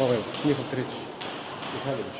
Ovaj, njihov treći. Mihajlović.